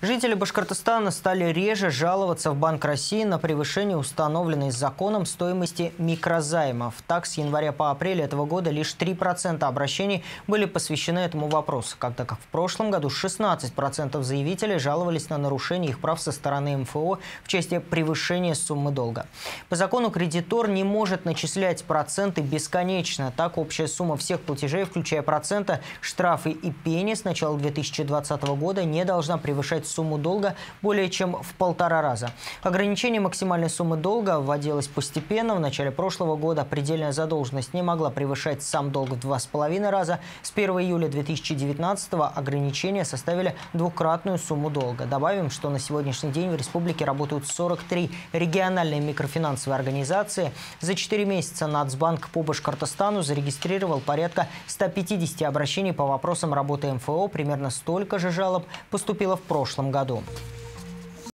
Жители Башкортостана стали реже жаловаться в Банк России на превышение установленной законом стоимости микрозаймов. Так, с января по апрель этого года лишь 3% обращений были посвящены этому вопросу, когда как в прошлом году 16% заявителей жаловались на нарушение их прав со стороны МФО в части превышения суммы долга. По закону кредитор не может начислять проценты бесконечно. Так, общая сумма всех платежей, включая проценты, штрафы и пени с начала 2020 года не должна превышать сумму долга более чем в полтора раза. Ограничение максимальной суммы долга вводилось постепенно. В начале прошлого года предельная задолженность не могла превышать сам долг в два с половиной раза. С 1 июля 2019 ограничения составили двукратную сумму долга. Добавим, что на сегодняшний день в республике работают 43 региональные микрофинансовые организации. За 4 месяца Нацбанк по Башкортостану зарегистрировал порядка 150 обращений по вопросам работы МФО. Примерно столько же жалоб поступило в прошлом году.